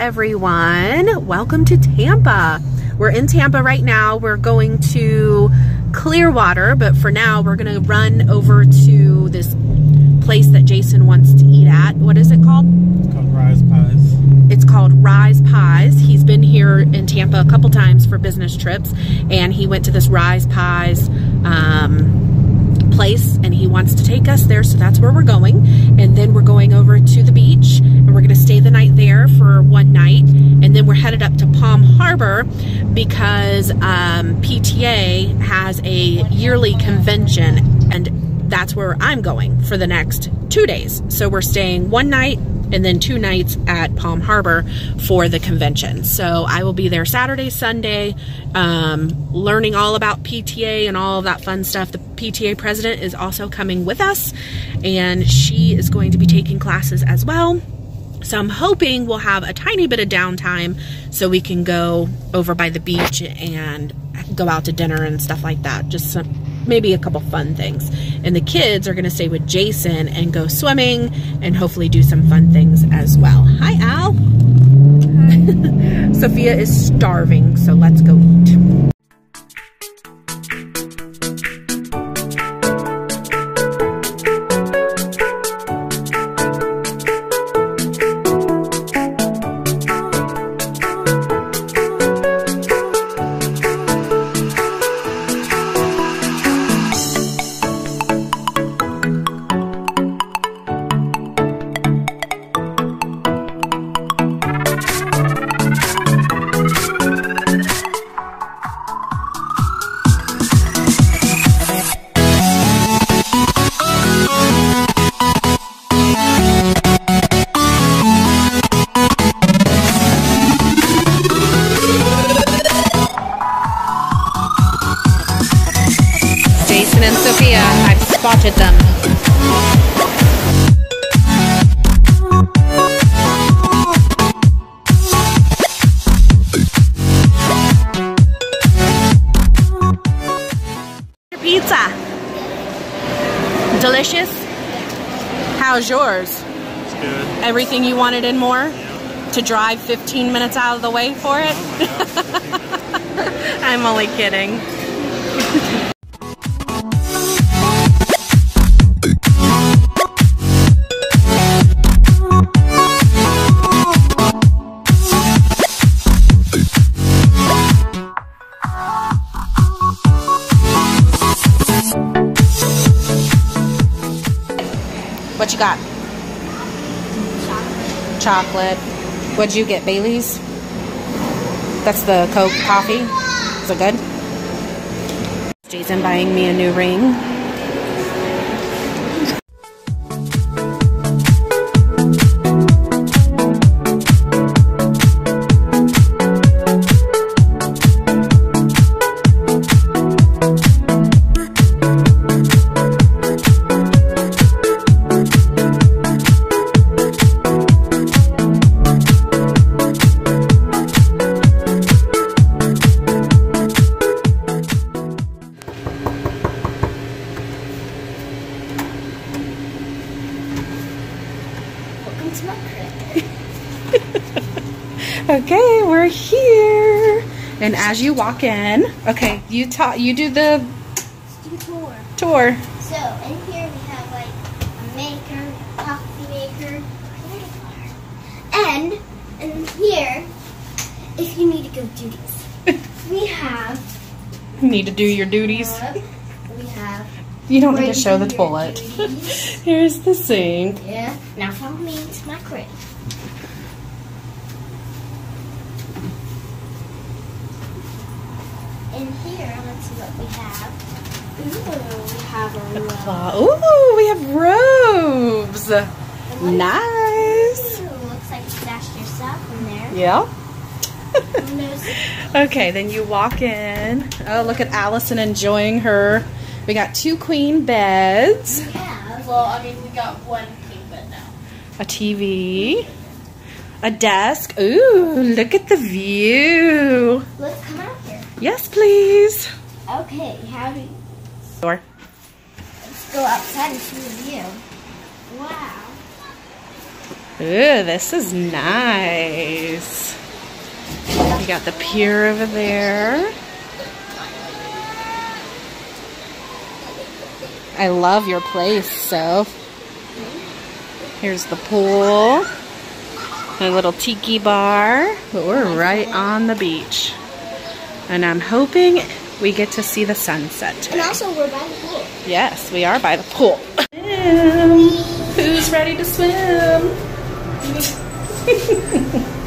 everyone. Welcome to Tampa. We're in Tampa right now. We're going to Clearwater, but for now we're gonna run over to this place that Jason wants to eat at. What is it called? It's called Rise Pies. It's called Rise Pies. He's been here in Tampa a couple times for business trips, and he went to this Rise Pies um, place, and he wants to take us there, so that's where we're going. And then we're going over to the beach, and we're going to stay the night there for one night, and then we're headed up to Palm Harbor because um, PTA has a yearly convention, and that's where I'm going for the next two days. So we're staying one night and then two nights at Palm Harbor for the convention. So I will be there Saturday, Sunday, um, learning all about PTA and all of that fun stuff. The PTA president is also coming with us, and she is going to be taking classes as well. So I'm hoping we'll have a tiny bit of downtime so we can go over by the beach and go out to dinner and stuff like that. Just some, maybe a couple fun things. And the kids are going to stay with Jason and go swimming and hopefully do some fun things as well. Hi, Al. Hi. Sophia is starving, so let's go eat. Delicious? How's yours? It's good. Everything you wanted and more? To drive 15 minutes out of the way for it? I'm only kidding. What you got? Chocolate. What'd you get, Bailey's? That's the Coke coffee. Is it good? Jason buying me a new ring. As you walk in, okay, you talk you do the Let's do tour. tour. So, in here we have like a maker, coffee maker, and in here, if you need to go do this, we have Need to do your duties. we have You don't need to show the toilet. Here's the sink. yeah. Now follow me into my crib. In here, let's see what we have. Ooh, we have a robe. Ooh, we have robes. Nice. Ooh, looks like you stashed yourself in there. Yeah. Okay, then you walk in. Oh, look at Allison enjoying her. We got two queen beds, Yeah. Well, I mean, we got one king bed now. a TV, a desk. Ooh, look at the view. Let's come out here. Yes, please. Okay, how do you, Door. let's go outside and see the view. Wow. Ooh, this is nice. You got the pier over there. I love your place, so. Here's the pool. My little tiki bar. But we're right on the beach. And I'm hoping we get to see the sunset And also, we're by the pool. Yes, we are by the pool. Who's ready to swim?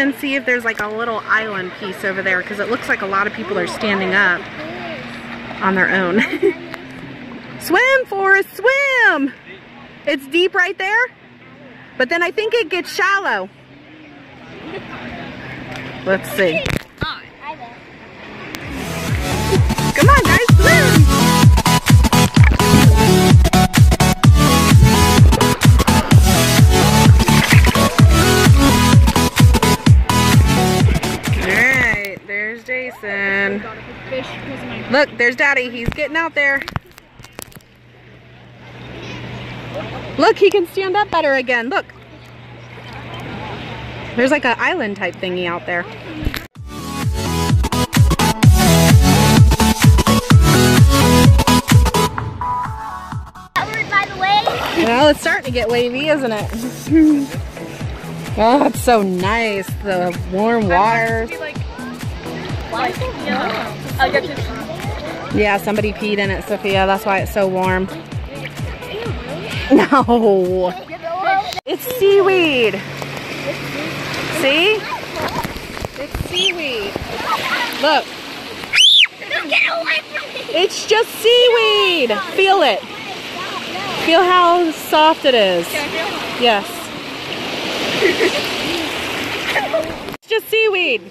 and see if there's like a little island piece over there because it looks like a lot of people are standing up on their own. swim, Forrest, swim! It's deep right there, but then I think it gets shallow. Let's see. Come on, Look, there's Daddy. He's getting out there. Look, he can stand up better again. Look. There's like an island type thingy out there. Covered by the way. Well, it's starting to get wavy, isn't it? oh, it's so nice. The warm water. Yeah, somebody peed in it, Sophia. That's why it's so warm. No. It's seaweed. See? It's seaweed. Look. It's just seaweed. Feel it. Feel how soft it is. Yes. it's just seaweed.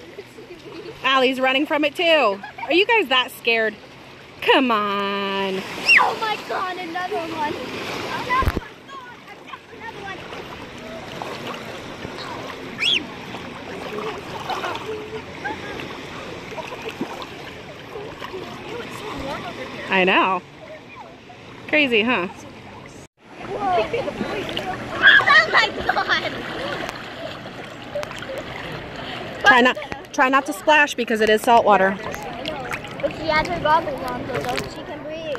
Allie's running from it too. Are you guys that scared? Come on. Oh my god, another one. Another one. I know. Crazy, huh? Oh my god. Try not try not to splash because it is salt water. But she has her goggles on so though she can breathe.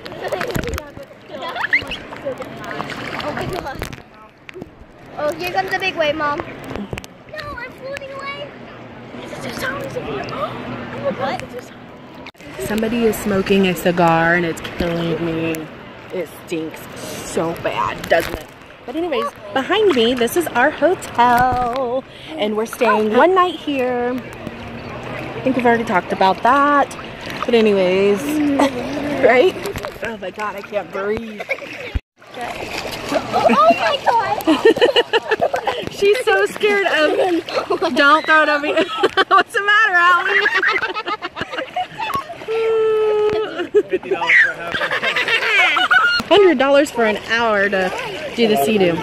oh my god. Oh, here comes the big wave, Mom. No, I'm floating away. This is sounds What? Somebody is smoking a cigar and it's killing me. It stinks so bad, doesn't it? But anyways, behind me, this is our hotel. And we're staying one night here. I think we've already talked about that. But anyways, right? Oh my god, I can't breathe. Oh, oh my god. She's so scared of. me. Don't throw it over me. What's the matter, Allie? Fifty dollars for half. Hundred dollars for an hour to do the Sea-Doo.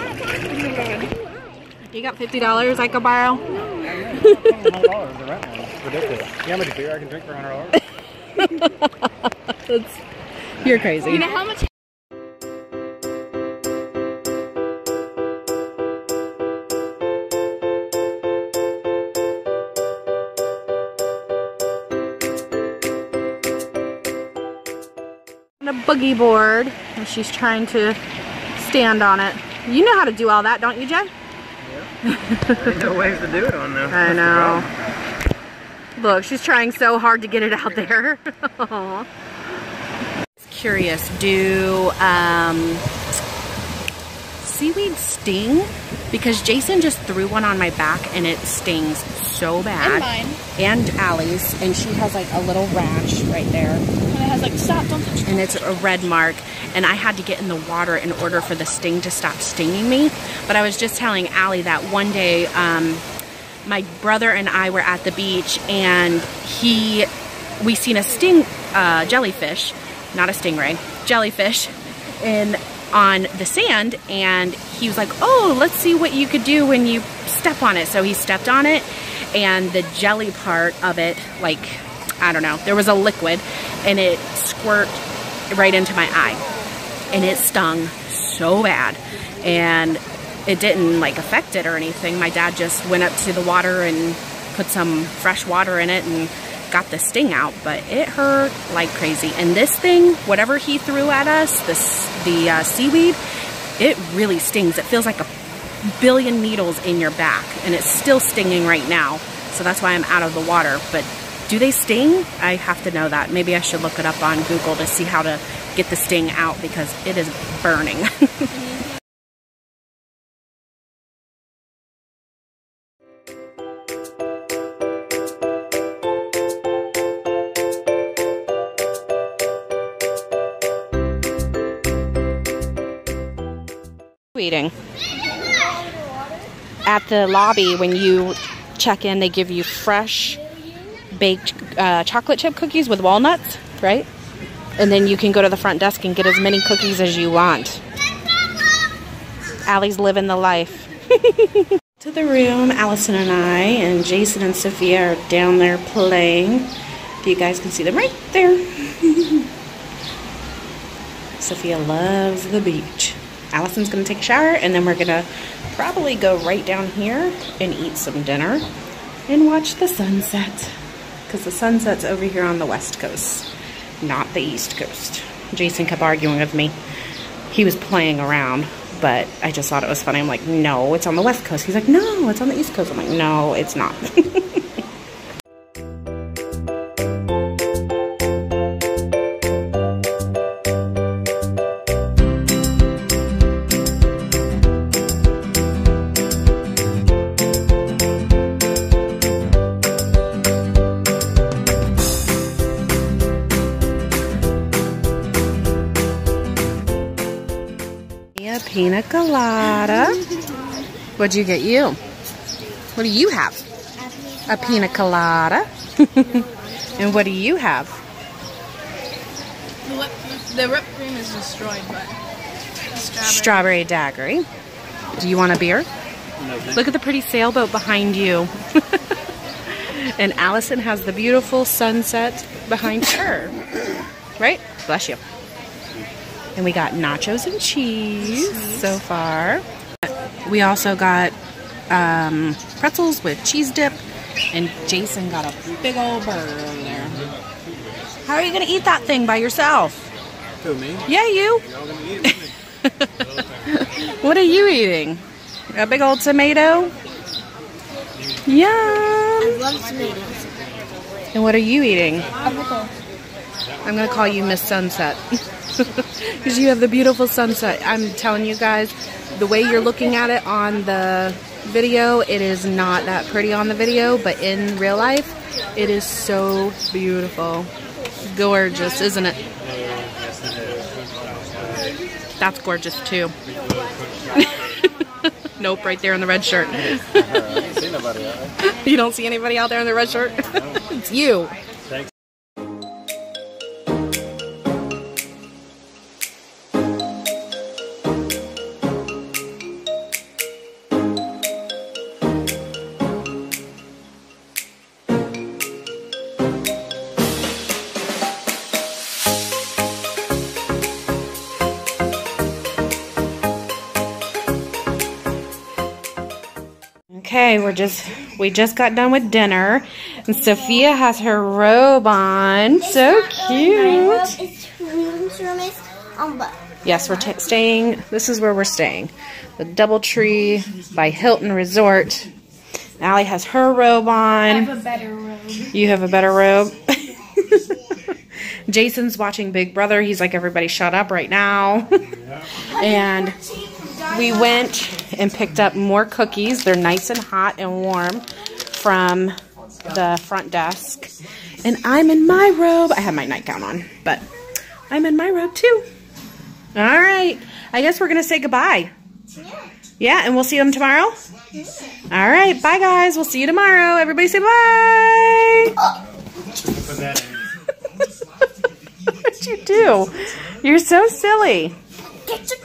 You got fifty dollars I could borrow? Hundred dollars to rent one. It's ridiculous. You know how much beer I can drink for hundred dollars? That's, you're crazy. how much? a boogie board and she's trying to stand on it. You know how to do all that, don't you, Jay? Ain't no ways to do it on though. I know. Look, she's trying so hard to get it out there. Curious, do um, seaweed sting? Because Jason just threw one on my back and it stings so bad. And mine. And Allie's, and she has like a little rash right there. And it has like, stop, don't touch and it's a red mark and I had to get in the water in order for the sting to stop stinging me. But I was just telling Allie that one day um, my brother and I were at the beach and he, we seen a sting, uh, jellyfish, not a stingray, jellyfish in on the sand and he was like, oh, let's see what you could do when you step on it. So he stepped on it and the jelly part of it, like, I don't know, there was a liquid and it squirted right into my eye and it stung so bad and it didn't like affect it or anything. My dad just went up to the water and put some fresh water in it and got the sting out, but it hurt like crazy. And this thing, whatever he threw at us, this the uh, seaweed, it really stings. It feels like a billion needles in your back and it's still stinging right now. So that's why I'm out of the water. But do they sting? I have to know that. Maybe I should look it up on Google to see how to get the sting out because it is burning. At the lobby, when you check in, they give you fresh baked uh, chocolate chip cookies with walnuts, right? And then you can go to the front desk and get as many cookies as you want. Allie's living the life. to the room, Allison and I, and Jason and Sophia are down there playing. You guys can see them right there. Sophia loves the beach. Allison's gonna take a shower and then we're gonna probably go right down here and eat some dinner and watch the sunset. Because the sunset's over here on the west coast, not the east coast. Jason kept arguing with me. He was playing around, but I just thought it was funny. I'm like, no, it's on the west coast. He's like, no, it's on the east coast. I'm like, no, it's not. pina colada. What'd you get you? What do you have? A pina colada. and what do you have? The whipped, cream, the whipped cream is destroyed, but strawberry. Strawberry daiquiri. Do you want a beer? No, thank Look at the pretty sailboat behind you. and Allison has the beautiful sunset behind her. Right? Bless you. And we got nachos and cheese so far. We also got um, pretzels with cheese dip. And Jason got a big old burger over there. How are you going to eat that thing by yourself? Who, me? Yeah, you. Y'all gonna eat it with me? What are you eating? A big old tomato? Yum! I love tomatoes. And what are you eating? I'm gonna call you Miss Sunset. Because you have the beautiful sunset. I'm telling you guys, the way you're looking at it on the video, it is not that pretty on the video, but in real life, it is so beautiful. Gorgeous, isn't it? That's gorgeous too. nope, right there in the red shirt. I ain't seen nobody out there. You don't see anybody out there in the red shirt? it's you. Okay, we're just we just got done with dinner, and Sophia has her robe on. So cute. It's service on but Yes, we're ta staying. This is where we're staying, the DoubleTree by Hilton Resort. Allie has her robe on. I have a better room. You have a better robe. Jason's watching Big Brother. He's like, everybody shut up right now. and we went and picked up more cookies. They're nice and hot and warm from the front desk. And I'm in my robe. I have my nightgown on, but I'm in my robe too. All right. I guess we're going to say goodbye. Yeah, Yeah, and we'll see them tomorrow? All right. Bye, guys. We'll see you tomorrow. Everybody say bye. Put. Oh. What'd you do? You're so silly. Get your